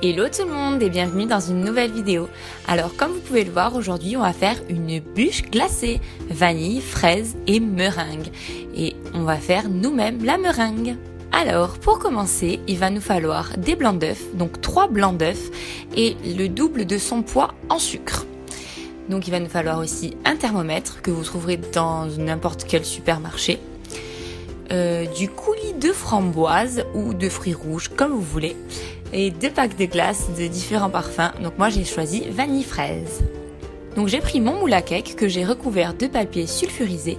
Hello tout le monde et bienvenue dans une nouvelle vidéo. Alors comme vous pouvez le voir aujourd'hui on va faire une bûche glacée, vanille, fraise et meringue. Et on va faire nous-mêmes la meringue. Alors pour commencer il va nous falloir des blancs d'œufs, donc 3 blancs d'œufs et le double de son poids en sucre. Donc il va nous falloir aussi un thermomètre que vous trouverez dans n'importe quel supermarché. Euh, du coulis de framboise ou de fruits rouges comme vous voulez et deux packs de glace de différents parfums. Donc moi j'ai choisi vanille fraise. Donc j'ai pris mon moule à cake que j'ai recouvert de papier sulfurisé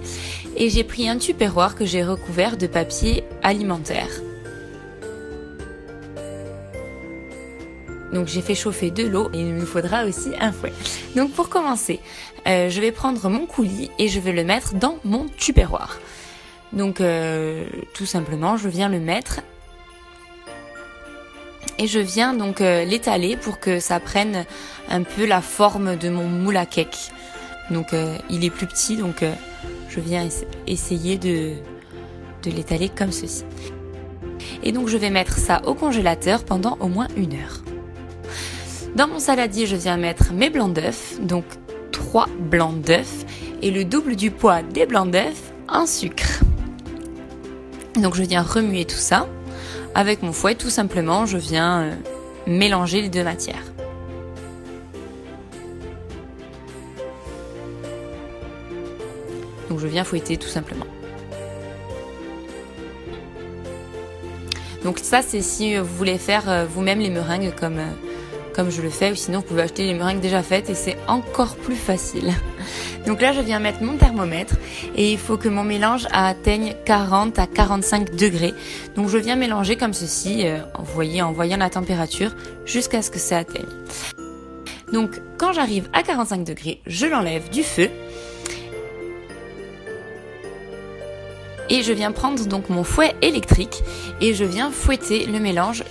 et j'ai pris un tupperware que j'ai recouvert de papier alimentaire. Donc j'ai fait chauffer de l'eau et il me faudra aussi un fouet. Donc pour commencer, euh, je vais prendre mon coulis et je vais le mettre dans mon tupperware. Donc euh, tout simplement, je viens le mettre et je viens donc euh, l'étaler pour que ça prenne un peu la forme de mon moule à cake. Donc euh, il est plus petit donc euh, je viens essayer de, l'étaler comme ceci. Et donc je vais mettre ça au congélateur pendant au moins une heure. Dans mon saladier, je viens mettre mes blancs d'œufs, donc 3 blancs d'œufs et le double du poids des blancs d'œufs en sucre. Donc je viens remuer tout ça. Avec mon fouet, tout simplement, je viens euh, mélanger les deux matières. Donc je viens fouetter tout simplement. Donc ça c'est si vous voulez faire euh, vous-même les meringues comme, euh, je le fais ou sinon vous pouvez acheter les meringues déjà faites et c'est encore plus facile. Donc là, je viens mettre mon thermomètre et il faut que mon mélange atteigne 40 à 45 degrés. Donc je viens mélanger comme ceci, euh, voyez, en voyant la température jusqu'à ce que ça atteigne. Donc quand j'arrive à 45 degrés, je l'enlève du feu. Et je viens prendre donc mon fouet électrique et je viens fouetter le mélange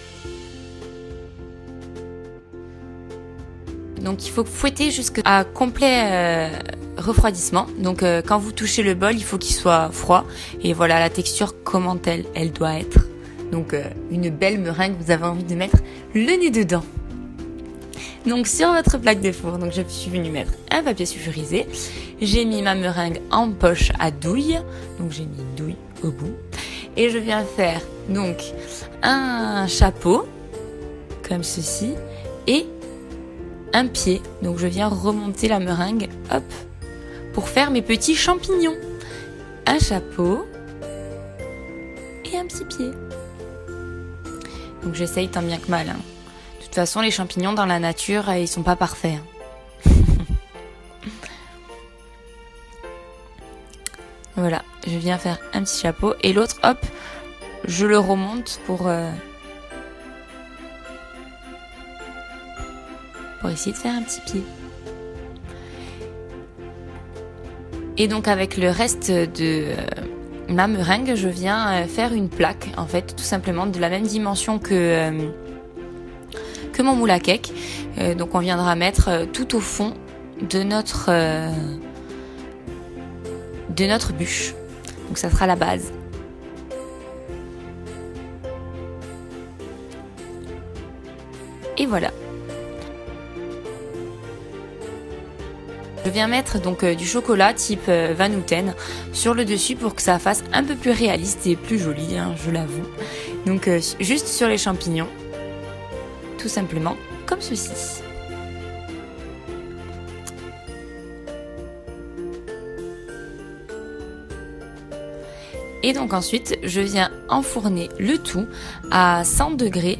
Donc il faut fouetter jusqu'à complet euh, refroidissement. Donc euh, quand vous touchez le bol, il faut qu'il soit froid. Et voilà la texture, comment elle, elle doit être. Donc euh, une belle meringue, vous avez envie de mettre le nez dedans. Donc sur votre plaque de four, donc je suis venue mettre un papier sulfurisé. J'ai mis ma meringue en poche à douille. Donc j'ai mis douille au bout. Et je viens faire donc un chapeau comme ceci et un pied. Donc je viens remonter la meringue, hop, pour faire mes petits champignons. Un chapeau et un petit pied. Donc j'essaye tant bien que mal. Hein. De toute façon, les champignons dans la nature, euh, ils sont pas parfaits. Hein. voilà, je viens faire un petit chapeau et l'autre, hop, je le remonte pour euh, pour essayer de faire un petit pied. Et donc avec le reste de euh, ma meringue, je viens euh, faire une plaque, en fait, tout simplement de la même dimension que, euh, que mon moule à cake. donc on viendra mettre tout au fond de notre, de notre bûche. Donc ça sera la base. Et voilà. Je viens mettre donc euh, du chocolat type euh, Van Houten sur le dessus pour que ça fasse un peu plus réaliste et plus joli, hein, je l'avoue. Donc euh, juste sur les champignons, tout simplement comme ceci. Et donc ensuite, je viens enfourner le tout à 100 degrés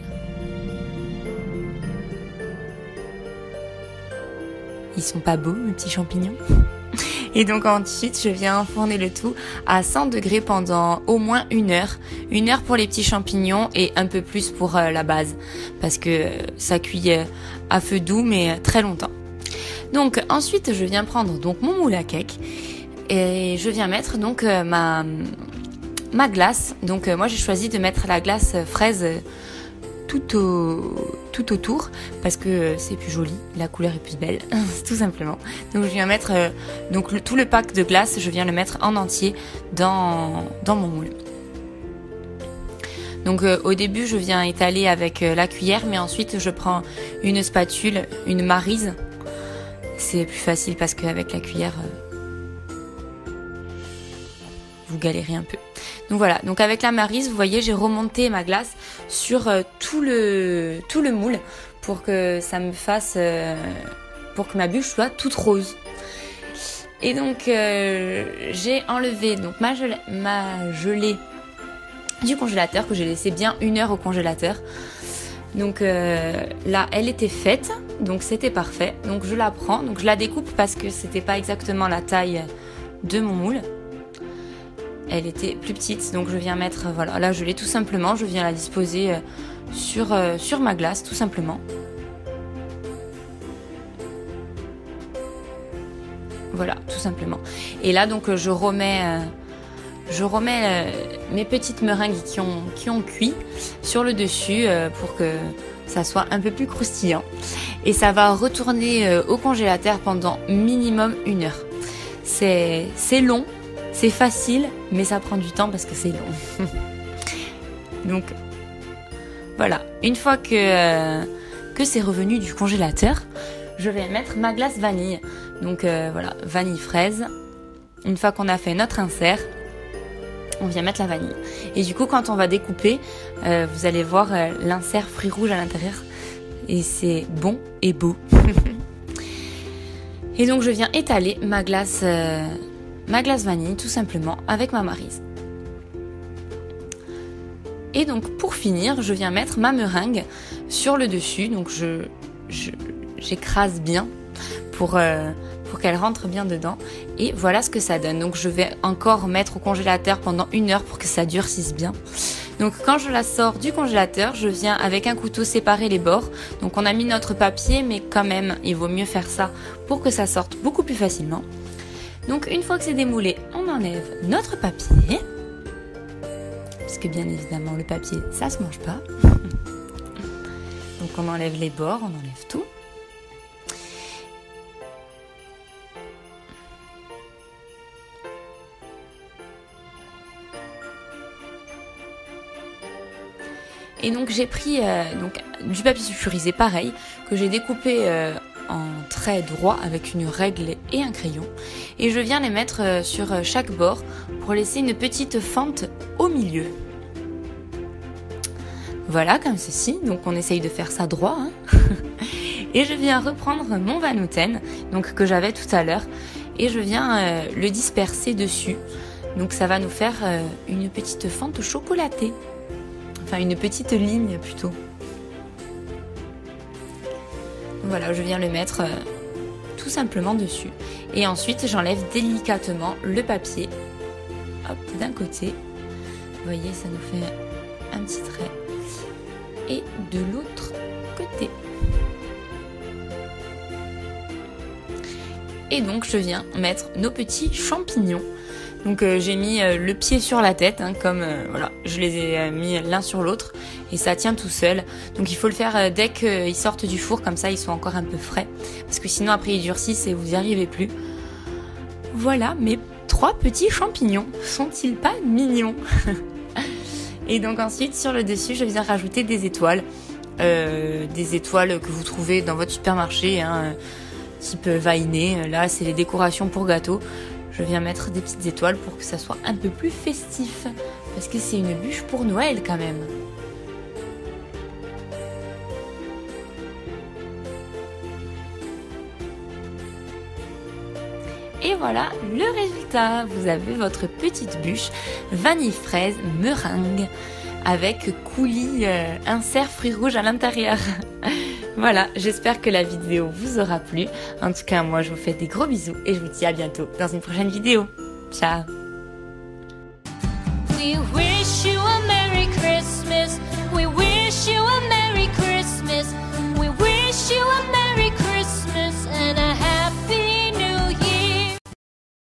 Ils sont pas beaux, mes petits champignons. Et donc ensuite, je viens enfourner le tout à 100 degrés pendant au moins une heure. Une heure pour les petits champignons et un peu plus pour euh, la base. Parce que euh, ça cuit euh, à feu doux mais très longtemps. Donc ensuite, je viens prendre donc mon moule à cake et je viens mettre donc ma ma glace. Donc moi j'ai choisi de mettre la glace fraise tout, au, tout autour parce que c'est plus joli, la couleur est plus belle, tout simplement. Donc je viens mettre euh, donc tout le pack de glace, je viens le mettre en entier dans, dans mon moule. Donc euh, au début, je viens étaler avec euh, la cuillère, mais ensuite je prends une spatule, une marise. C'est plus facile parce qu'avec la cuillère, vous galérez un peu. Donc voilà, donc avec la marise, vous voyez, j'ai remonté ma glace sur tout le tout le moule pour que ça me fasse pour que ma bûche soit toute rose. Et donc euh, j'ai enlevé donc ma gelée, du congélateur que j'ai laissé bien une heure au congélateur. Donc euh, là, elle était faite, donc c'était parfait. Donc je la prends, donc je la découpe parce que c'était pas exactement la taille de mon moule. Elle était plus petite, donc je viens mettre, voilà, là je l'ai tout simplement, je viens la disposer euh, sur, sur ma glace tout simplement. Voilà, tout simplement. Et là, donc, je remets, euh, je remets euh, mes petites meringues qui ont, qui ont cuit sur le dessus euh, pour que ça soit un peu plus croustillant. Et ça va retourner au congélateur pendant minimum une heure. C'est long, c'est facile, mais ça prend du temps parce que c'est long. donc, voilà. Une fois que, que c'est revenu du congélateur, je vais mettre ma glace vanille. Donc euh, voilà, vanille fraise. Une fois qu'on a fait notre insert, on vient mettre la vanille. Et du coup, quand on va découper, euh, vous allez voir euh, l'insert fruits rouges à l'intérieur. Et c'est bon et beau. et donc, je viens étaler ma glace, ma glace vanille, tout simplement, avec ma marise. Et donc, pour finir, je viens mettre ma meringue sur le dessus. Donc, je, j'écrase bien pour, euh, pour qu'elle rentre bien dedans. Et voilà ce que ça donne. Donc je vais encore mettre au congélateur pendant une heure pour que ça durcisse bien. Donc quand je la sors du congélateur, je viens avec un couteau séparer les bords. Donc on a mis notre papier, mais quand même, il vaut mieux faire ça pour que ça sorte beaucoup plus facilement. Donc une fois que c'est démoulé, on enlève notre papier. Puisque bien évidemment le papier, ça se mange pas. Donc on enlève les bords, on enlève tout. Et donc j'ai pris euh, du papier sulfurisé pareil, que j'ai découpé euh, en traits droits avec une règle et un crayon. Et je viens les mettre euh, sur chaque bord pour laisser une petite fente au milieu. Voilà, comme ceci. Donc on essaye de faire ça droit. Hein. et je viens reprendre mon vanouten, donc que j'avais tout à l'heure, et je viens le disperser dessus. Donc ça va nous faire une petite fente chocolatée. Enfin, une petite ligne plutôt. Voilà, je viens le mettre euh, tout simplement dessus. Et ensuite, j'enlève délicatement le papier. D'un côté. Vous voyez, ça nous fait un petit trait. Et de l'autre côté. Et donc, je viens mettre nos petits champignons donc euh, j'ai mis euh, le pied sur la tête, hein, comme euh, voilà, je les ai mis l'un sur l'autre et ça tient tout seul. Donc il faut le faire dès qu'ils sortent du four, comme ça ils sont encore un peu frais, parce que sinon après ils durcissent et vous n'y arrivez plus. Voilà mes trois petits champignons. Sont-ils pas mignons? Et donc ensuite sur le dessus, je viens rajouter des étoiles, des étoiles que vous trouvez dans votre supermarché. Hein, type vainé, là c'est les décorations pour gâteaux je viens mettre des petites étoiles pour que ça soit un peu plus festif. Parce que c'est une bûche pour Noël quand même. Et voilà le résultat. Vous avez votre petite bûche vanille fraise meringue avec coulis euh, insert fruits rouges à l'intérieur. Voilà, j'espère que la vidéo vous aura plu. En tout cas, moi, je vous fais des gros bisous et je vous dis à bientôt dans une prochaine vidéo. Ciao